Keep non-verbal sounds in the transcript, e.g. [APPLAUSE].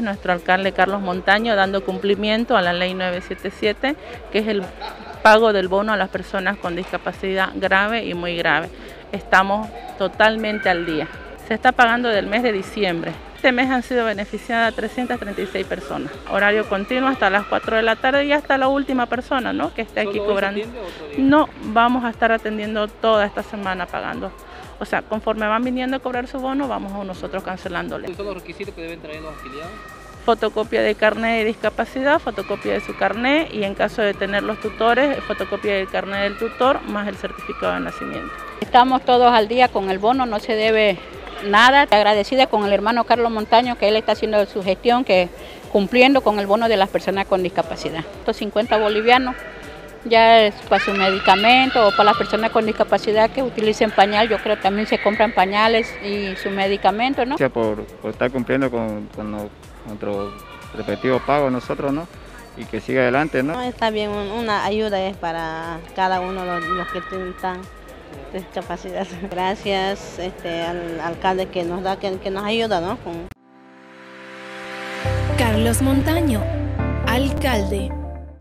Nuestro alcalde Carlos Montaño dando cumplimiento a la ley 977, que es el pago del bono a las personas con discapacidad grave y muy grave. Estamos totalmente al día. Se está pagando del mes de diciembre. Este mes han sido beneficiadas 336 personas. Horario continuo hasta las 4 de la tarde y hasta la última persona ¿no? que esté aquí cobrando. No, vamos a estar atendiendo toda esta semana pagando. O sea, conforme van viniendo a cobrar su bono, vamos a nosotros cancelándole. ¿Cuáles son los requisitos que deben traer los afiliados? Fotocopia de carnet de discapacidad, fotocopia de su carnet y en caso de tener los tutores, fotocopia del carnet del tutor más el certificado de nacimiento. Estamos todos al día con el bono, no se debe nada. Agradecida con el hermano Carlos Montaño que él está haciendo su gestión, que cumpliendo con el bono de las personas con discapacidad. Estos 50 bolivianos ya es para su medicamento o para las personas con discapacidad que utilicen pañal, yo creo que también se compran pañales y su medicamento, ¿no? Por, por estar cumpliendo con, con nuestro respectivo pago nosotros, ¿no? Y que siga adelante, ¿no? Está bien, una ayuda es para cada uno de los que tienen discapacidad. [LAUGHS] Gracias este, al alcalde que nos da, que, que nos ayuda, ¿no? Carlos Montaño, alcalde.